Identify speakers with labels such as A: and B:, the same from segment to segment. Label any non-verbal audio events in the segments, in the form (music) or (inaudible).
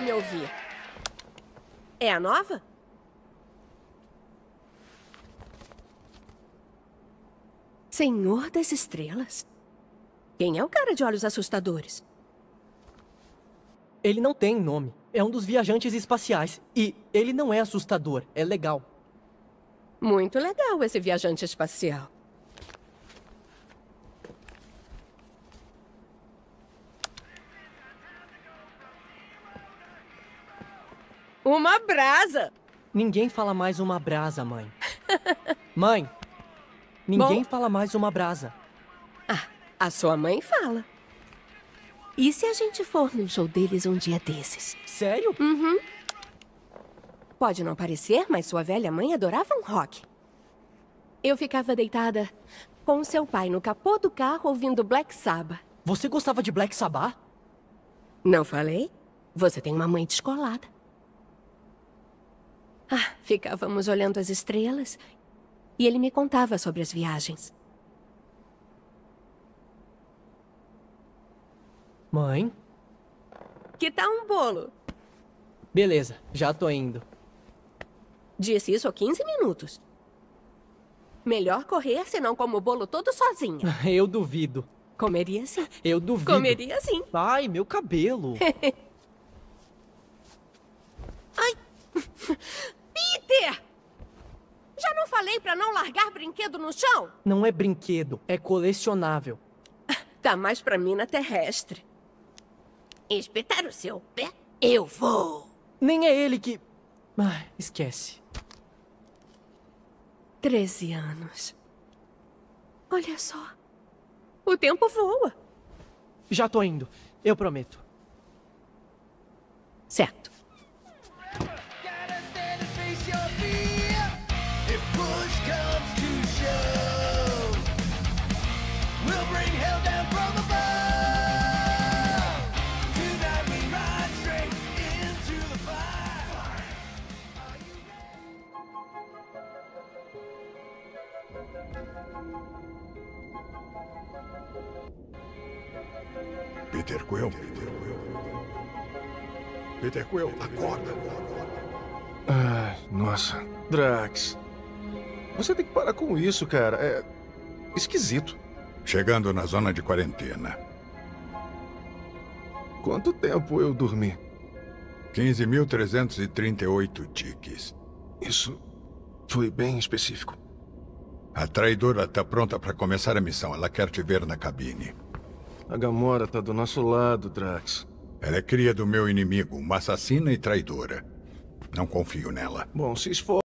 A: me ouvir. É a nova? Senhor das Estrelas? Quem é o cara de olhos assustadores?
B: Ele não tem nome. É um dos viajantes espaciais. E ele não é assustador, é legal.
A: Muito legal esse viajante espacial. Uma brasa!
B: Ninguém fala mais uma brasa, mãe. (laughs) mãe, ninguém
A: Bom.
B: fala mais uma brasa.
A: Ah, a sua mãe fala. E se a gente for no show deles um dia desses?
B: Sério?
A: Uhum. Pode não parecer, mas sua velha mãe adorava um rock. Eu ficava deitada com seu pai no capô do carro ouvindo Black Sabbath.
B: Você gostava de Black Sabbath?
A: Não falei? Você tem uma mãe descolada. Ah, ficávamos olhando as estrelas e ele me contava sobre as viagens.
B: Mãe?
A: Que tal um bolo?
B: Beleza, já tô indo.
A: Disse isso há 15 minutos. Melhor correr, senão como o bolo todo sozinha. (laughs)
B: Eu duvido.
A: Comeria sim.
B: Eu duvido.
A: Comeria sim.
B: Ai, meu cabelo. (laughs) (laughs)
A: Já não falei pra não largar brinquedo no chão?
B: Não é brinquedo, é colecionável. (laughs)
A: Tá mais pra mina terrestre. Espetar o seu pé? Eu vou.
B: Nem é ele que. Ai, esquece.
A: Treze anos. Olha só. O tempo voa.
B: Já tô indo, eu prometo.
A: Certo.
C: Peter Quill. Peter Quill, acorda.
D: Ai, nossa. Drax. Você tem que parar com isso, cara. É esquisito.
C: Chegando na zona de quarentena.
D: Quanto tempo eu dormi?
C: 15.338 tiques.
D: Isso foi bem específico.
C: A traidora está pronta para começar a missão. Ela quer te ver na cabine.
D: A Gamora tá do nosso lado, Drax.
C: Ela é cria do meu inimigo, uma assassina e traidora. Não confio nela.
D: Bom, se esforça.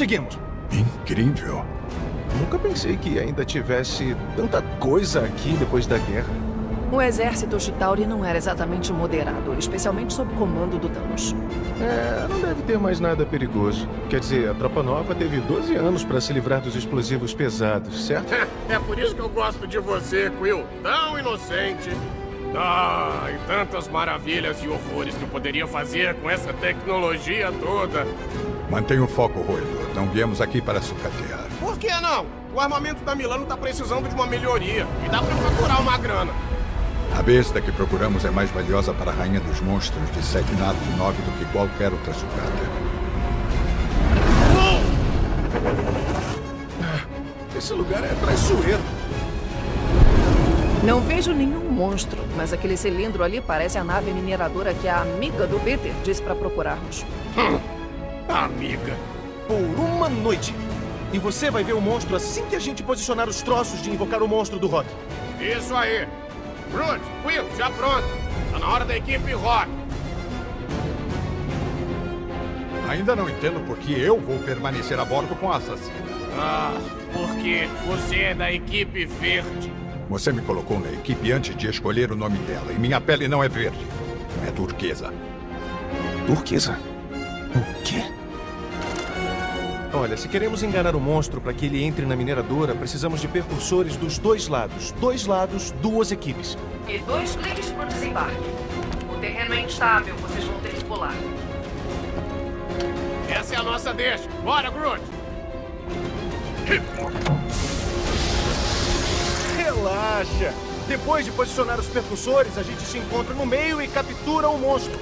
D: Conseguimos!
C: Incrível.
D: Nunca pensei que ainda tivesse tanta coisa aqui depois da guerra.
E: O exército Chitauri não era exatamente moderado, especialmente sob o comando do Thanos.
D: É, não deve ter mais nada perigoso. Quer dizer, a tropa nova teve 12 anos para se livrar dos explosivos pesados, certo? (laughs)
F: É por isso que eu gosto de você, Quill. Tão inocente. Ah, e tantas maravilhas e horrores que eu poderia fazer com essa tecnologia toda.
C: Mantenha o foco, roedor. Não viemos aqui para sucatear.
F: Por que não? O armamento da Milano tá precisando de uma melhoria. E dá pra procurar uma grana.
C: A besta que procuramos é mais valiosa para a Rainha dos Monstros de Setnath 9 do que qualquer outra sucata.
D: Esse lugar é traiçoeiro.
E: Não vejo nenhum monstro, mas aquele cilindro ali parece a nave mineradora que a amiga do Peter disse pra procurarmos.
F: Amiga.
D: Por uma noite. E você vai ver o monstro assim que a gente posicionar os troços de invocar o monstro do rock.
F: Isso aí. Groot, Quill, já pronto. Tá na hora da equipe Rock.
C: Ainda não entendo por que eu vou permanecer a bordo com a assassina.
F: Ah, porque você é da equipe verde.
C: Você me colocou na equipe antes de escolher o nome dela. E minha pele não é verde. É turquesa.
D: Turquesa? O quê? Olha, se queremos enganar o monstro para que ele entre na mineradora, precisamos de percursores dos dois lados. Dois lados, duas equipes.
E: E dois cliques pro desembarque. O terreno é instável, vocês vão ter que pular.
F: Essa é a nossa deixa. Bora, Groot.
D: Relaxa! Depois de posicionar os percussores, a gente se encontra no meio e captura o monstro.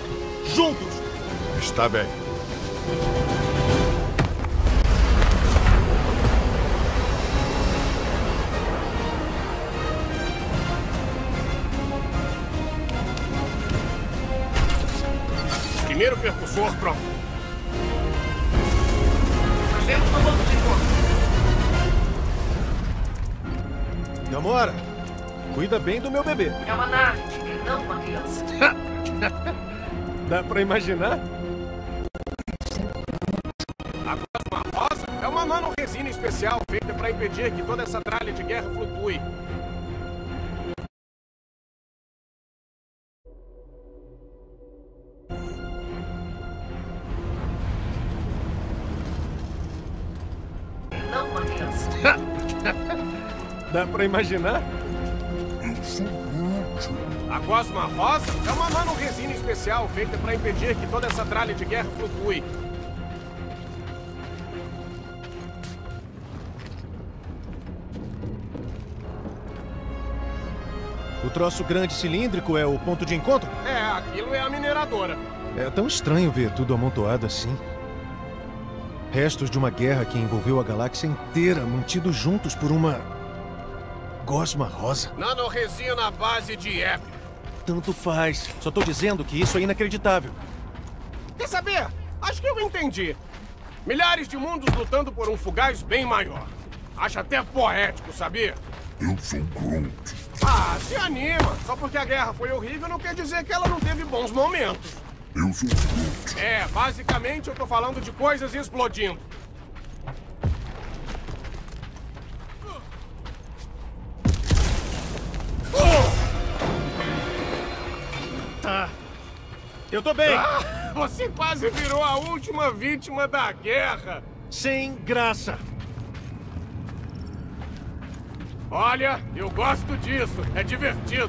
D: Juntos!
C: Está bem.
F: Primeiro percussor pronto.
D: Namora! Cuida bem do meu bebê.
E: É uma nave, não uma criança. (laughs)
D: Dá pra imaginar?
F: A próxima rosa é uma nanoresina especial feita para impedir que toda essa tralha de guerra flutue.
D: Pra imaginar?
F: A Cosma Rosa é uma nanoresina especial feita para impedir que toda essa tralha de guerra flutue.
D: O troço grande cilíndrico é o ponto de encontro?
F: É, aquilo é a mineradora.
D: É tão estranho ver tudo amontoado assim. Restos de uma guerra que envolveu a galáxia inteira, mantidos juntos por uma. Gosma rosa.
F: Nanoresina à base de épico.
D: Tanto faz. Só tô dizendo que isso é inacreditável.
F: Quer saber? Acho que eu entendi. Milhares de mundos lutando por um fugaz bem maior. Acho até poético, sabia?
G: Eu sou Groot.
F: Ah, se anima. Só porque a guerra foi horrível não quer dizer que ela não teve bons momentos.
G: Eu sou Groot.
F: É, basicamente eu tô falando de coisas explodindo.
D: Eu tô bem.
F: Ah, você quase virou a última vítima da guerra.
D: Sem graça.
F: Olha, eu gosto disso. É divertido.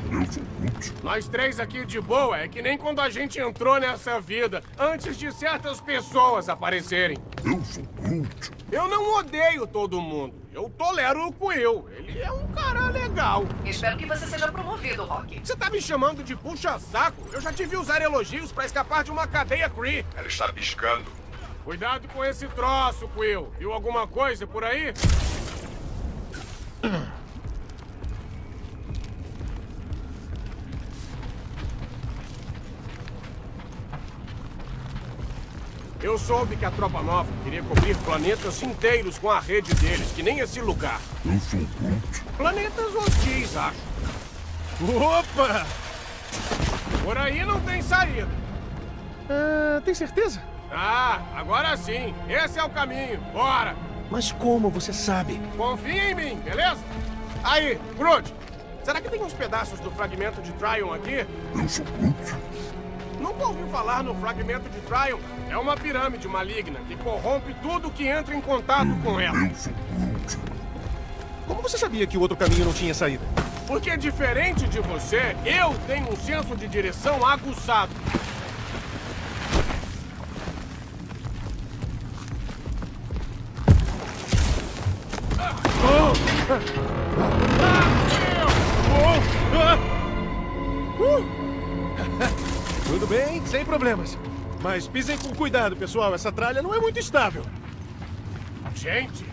F: Nós três aqui de boa é que nem quando a gente entrou nessa vida, antes de certas pessoas aparecerem.
G: Eu sou.
F: Eu não odeio todo mundo. Eu tolero o Quill. Ele é um cara legal.
E: Espero que você seja promovido, Rock.
F: Você tá me chamando de puxa-saco? Eu já te vi usar elogios pra escapar de uma cadeia Kree.
C: Ela está piscando.
F: Cuidado com esse troço, Quill. Viu alguma coisa por aí? Eu soube que a tropa nova queria cobrir planetas inteiros com a rede deles, que nem esse lugar.
G: Eu sou Groot.
F: Planetas hostis, acho.
D: Opa!
F: Por aí não tem saída.
D: Ah, tem certeza?
F: Ah, agora sim. Esse é o caminho. Bora.
D: Mas como você sabe?
F: Confia em mim, beleza? Aí, Groot. Será que tem uns pedaços do fragmento de Trion aqui?
G: Eu sou Groot.
F: Nunca ouviu falar no fragmento de Trion? É uma pirâmide maligna que corrompe tudo que entra em contato com ela.
D: Como você sabia que o outro caminho não tinha saída?
F: Porque diferente de você, eu tenho um senso de direção aguçado.
D: Problemas. Mas pisem com cuidado, pessoal. Essa tralha não é muito estável.
F: Gente,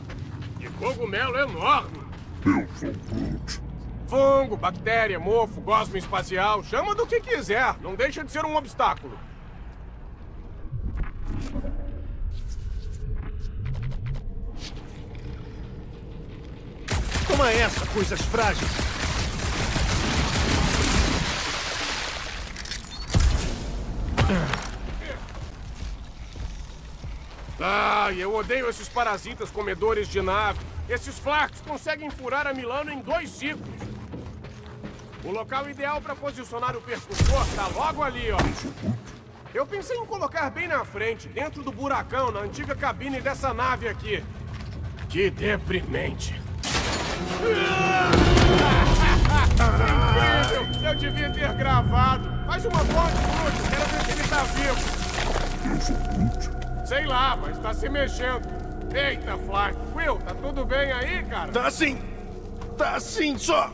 F: que cogumelo enorme!
G: Eu sou Groot.
F: Fungo, bactéria, mofo, gosmo espacial, chama do que quiser. Não deixa de ser um obstáculo.
D: Toma essa, coisas frágeis.
F: Ai, eu odeio esses parasitas comedores de nave. Esses flacos conseguem furar a Milano em dois ciclos. O local ideal para posicionar o percussor tá logo ali, ó. Eu pensei em colocar bem na frente, dentro do buracão, na antiga cabine dessa nave aqui. Que deprimente. Incrível! Eu devia ter gravado. Faz uma ponte, Groot. Quero ver se ele tá vivo. Sei lá, mas tá se mexendo. Eita, Flash. Will, tá tudo bem aí, cara?
D: Tá assim. Tá assim só.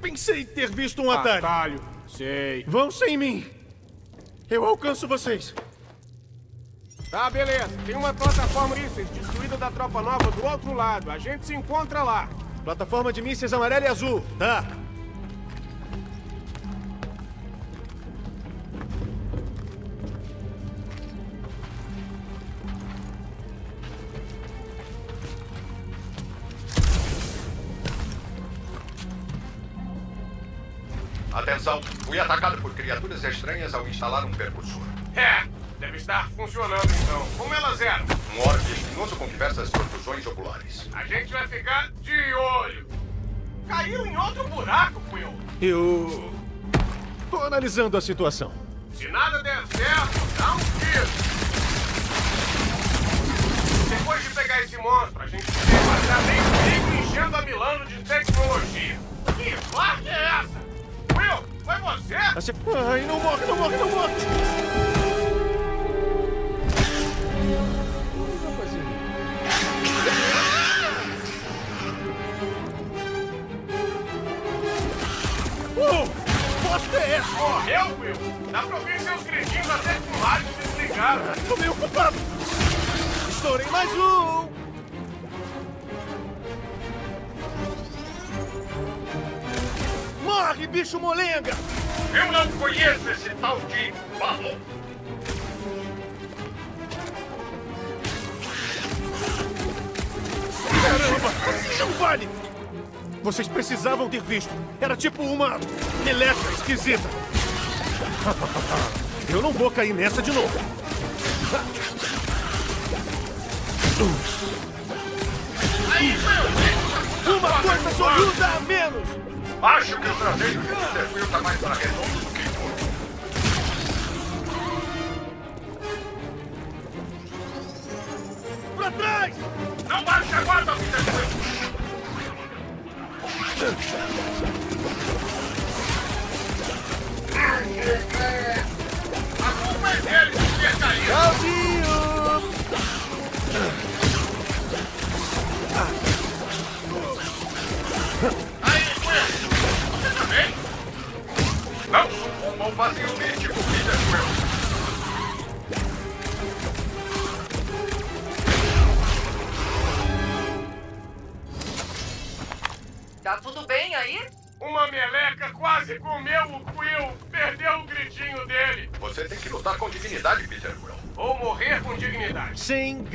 D: Pensei ter visto um atalho.
F: Atalho. Sei.
D: Vão sem mim. Eu alcanço vocês.
F: Tá, beleza. Tem uma plataforma mísseis destruída da tropa nova do outro lado. A gente se encontra lá.
D: Plataforma de mísseis amarela e azul. Tá.
H: Atenção, fui atacado por criaturas estranhas ao instalar um percursor.
F: É, deve estar funcionando então. Como elas eram?
H: Um orbe espinhoso com diversas contusões oculares.
F: A gente vai ficar de olho. Caiu em outro buraco, Will.
D: Eu. tô analisando a situação.
F: Se nada der certo, dá um tiro. Depois de pegar esse monstro, a gente podia passar bem enchendo a Milano de tecnologia. Que parte é foi você?
D: Assim- Ai, não morre, não morre, não morre! Oh, bosta é essa?
F: Morreu, Will? Dá pra ouvir seus gritinhos até com o rádio desligado.
D: Tô meio ocupado. Estourei mais um. Morre, bicho molenga!
H: Eu não conheço esse tal de balão.
D: Caramba! Assim não vale! Vocês precisavam ter visto. Era tipo uma meleca esquisita. (laughs) Eu não vou cair nessa de novo. Uma coisa soluda a menos!
H: Acho que o traseiro desse desafio tá mais para redondo do que curto.
D: Pra trás!
H: Não baixe a guarda, Peter Quill.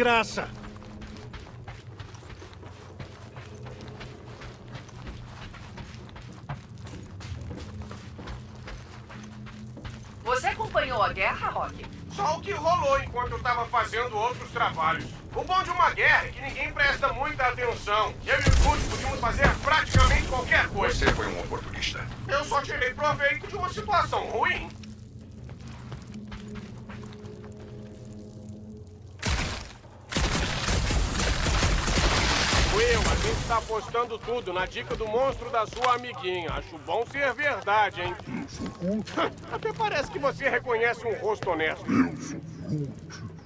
D: Graça.
E: Você acompanhou a guerra, Rock?
F: Só o que rolou enquanto eu tava fazendo outros trabalhos. O bom de uma guerra é que ninguém presta muita atenção. Eu e o Groot podíamos fazer praticamente qualquer coisa.
H: Você foi um oportunista.
F: Eu só tirei proveito de uma situação ruim. Tá apostando tudo na dica do monstro da sua amiguinha. Acho bom ser verdade, hein? (laughs) Até parece que você reconhece um rosto honesto.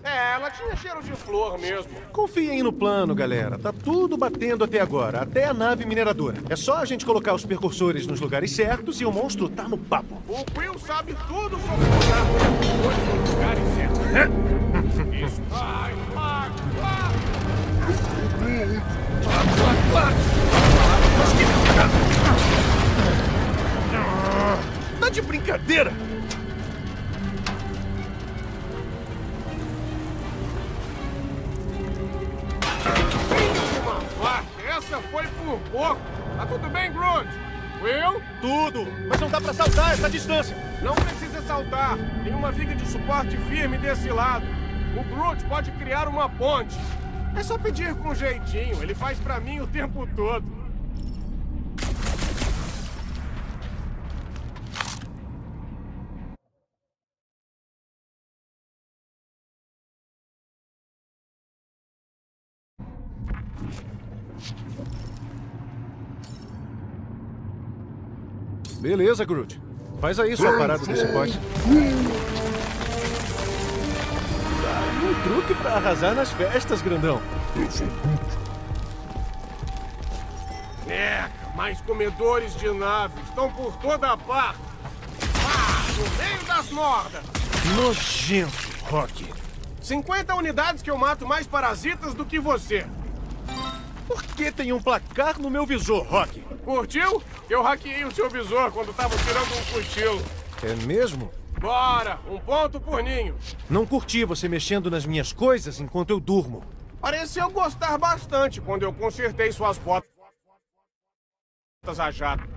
F: É, ela tinha cheiro de flor mesmo.
D: Confiem no plano, galera. Tá tudo batendo até agora, até a nave mineradora. É só a gente colocar os percursores nos lugares certos e o monstro tá no papo.
F: O Quill sabe tudo sobre botar os nos lugares certos. (laughs) Isso. Ai, ai, ai.
D: Tá de brincadeira?
F: Essa foi por pouco. Tá tudo bem, Groot? Will?
D: Tudo! Mas não dá pra saltar essa distância!
F: Não precisa saltar. Tem uma viga de suporte firme desse lado. O Groot pode criar uma ponte. É só pedir com jeitinho. Ele faz pra mim o tempo todo.
D: Beleza, Groot. Faz aí sua parada desse poste. Truque pra arrasar nas festas, grandão.
F: É, mais comedores de naves estão por toda a parte. Ah, no meio das nordas.
D: Nojento, Rock.
F: 50 unidades que eu mato mais parasitas do que você.
D: Por que tem um placar no meu visor, Rock?
F: Curtiu? Eu hackeei o seu visor quando tava tirando um cochilo.
D: É mesmo?
F: Bora, um ponto por ninho.
D: Não curti você mexendo nas minhas coisas enquanto eu durmo.
F: Pareceu gostar bastante quando eu consertei suas botas a jato.